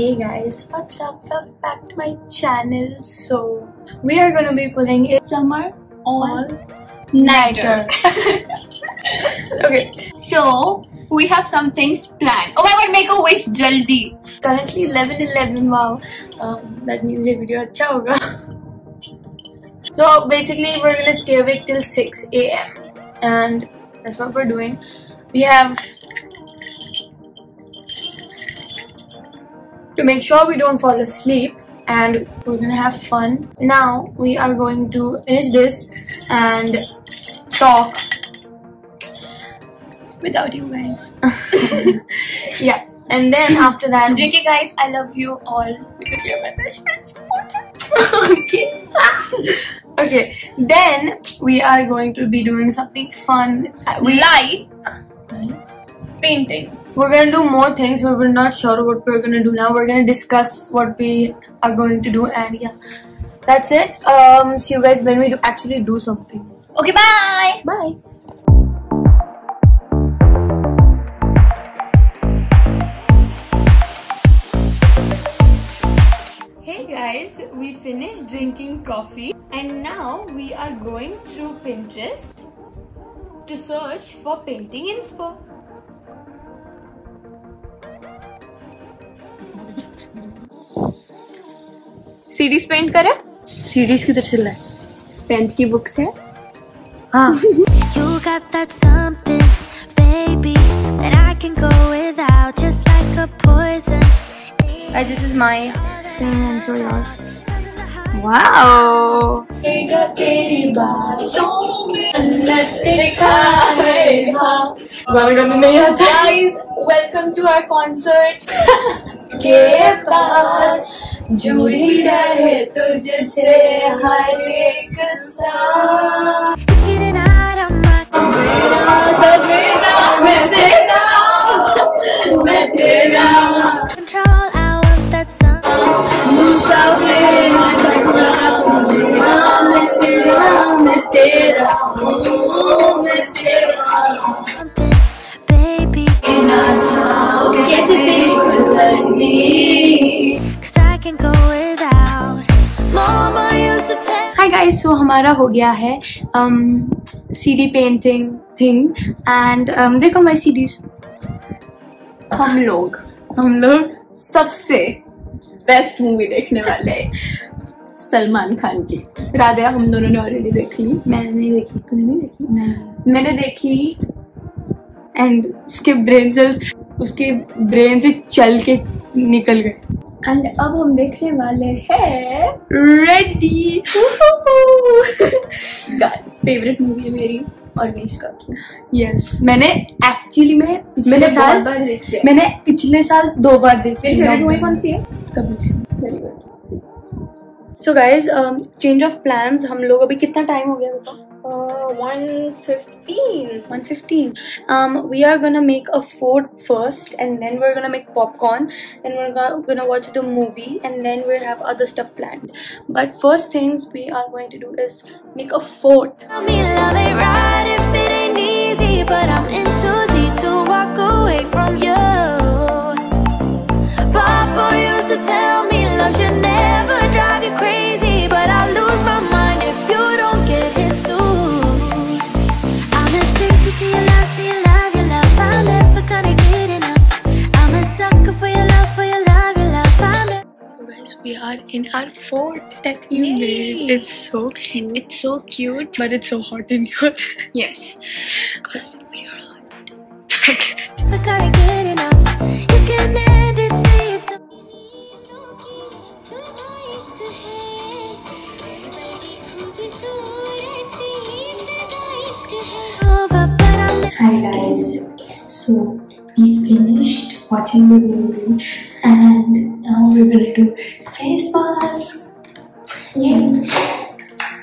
hey guys what's up? Welcome back to my channel. So we are gonna be pulling a summer all nighter okay so we have some things planned. Oh my god make a wish jaldi. Currently 11 11 wow. Um, that means the video acha hoga so basically we're gonna stay awake till 6 a.m and that's what we're doing. We have to make sure we don't fall asleep and we're gonna have fun. Now we are going to finish this and talk without you guys. yeah, and then after that, JK guys, I love you all because you're my best friends. okay. okay. Then we are going to be doing something fun. We like painting. We're gonna do more things, but we're not sure what we're gonna do now. We're gonna discuss what we are going to do, and yeah, that's it. Um, see you guys when we do actually do something. Okay, bye. Bye. Hey guys, we finished drinking coffee and now we are going through Pinterest to search for painting inspo. Series paint करें series किधर चल रहा है tenth की book से हाँ something, baby, without, like a this is my thing and so yours. Wow. गाना गाने नहीं आता Guys, welcome to our concert. के पास जुड़ी रहे तुझसे हर एक तेरा गाइस सो हमारा हो गया है C D painting thing and देखो माई सीडीज हम लोग हम लोग सबसे बेस्ट मूवी देखने वाले सलमान खान की। राधे हम दोनों ने ऑलरेडी देख ली। मैंने नहीं देखी तूने नहीं देखी? नहीं। मैंने देखी एंड उसके ब्रेन सेल्स उसके ब्रेन से चल के निकल गए। एंड अब हम देखने वाले हैं रेडी गाइस फेवरेट मूवी है मेरी और निष्का की यस मैंने एक्चुअली में पिछले मैंने साल बार देखी है। मैंने पिछले साल दो बार देखी मेरी फेवरेट मूवी कौन सी है? कभी। Very good so guys change of plans हम लोग अभी कितना टाइम हो गया बताओ 115 115 um we are gonna make a fort first and then we're gonna make popcorn then we're gonna watch the movie and then we have other stuff planned. But first things we are going to do is make a fort. Are in our fort that we Yay. made it's so cute It's so cute. but it's so hot in here Yes. Because we are hot. never we finished watching the movie and now we're gonna do face masks. Yeah,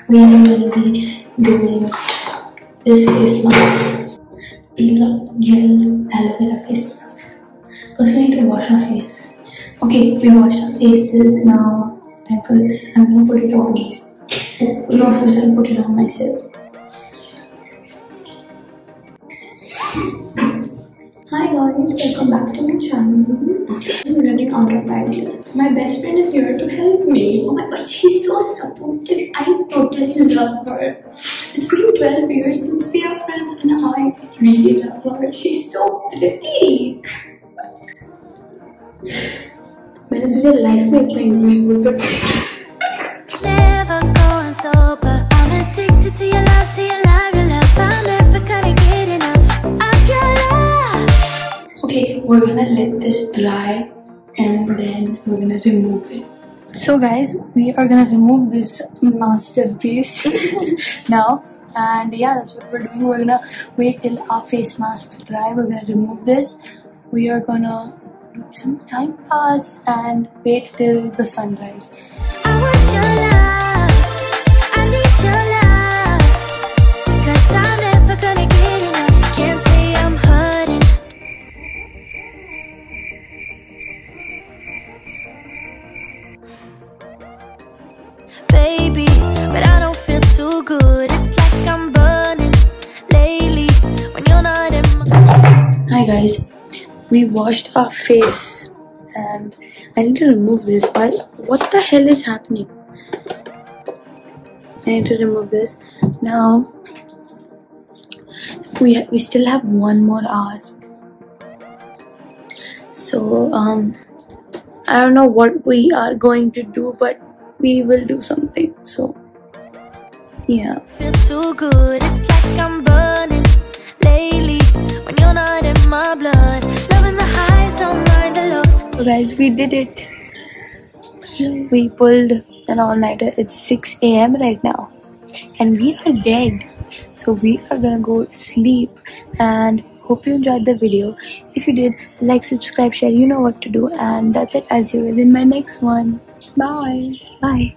we are gonna be doing this face mask, peel gel aloe vera face mask. First we need to wash our face. Okay, we washed our faces now. Time for this. I'm gonna put it on. No, first I'll put it on myself. Hi guys, welcome back to my channel. I'm running out of ideas. My best friend is here to help me. Oh my god, she's so supportive. I totally love her. It's been 12 years since we are friends and I really love her. She's so pretty. मैंने सोचा life में इतना English बोल we're gonna let this dry and then we're gonna remove it. So guys, we are gonna remove this masterpiece now. And yeah, that's what we're doing. We're gonna wait till our face masks dry. We're gonna remove this. We are gonna do some time pass and wait till the sunrise. Guys, we washed our face and I need to remove this. Why? What the hell is happening? I need to remove this. Now we we still have one more hour. So um, I don't know what we are going to do, but we will do something. So yeah. Feel too good. It's like I'm burning lately when you're not in my blood. Loving the highs, don't mind the lows. So guys, we did it. We pulled an all-nighter. It's 6 a.m. right now, and we are dead. So we are gonna go sleep. And hope you enjoyed the video. If you did, like, subscribe, share. You know what to do. And that's it. I'll see you guys in my next one. Bye. Bye.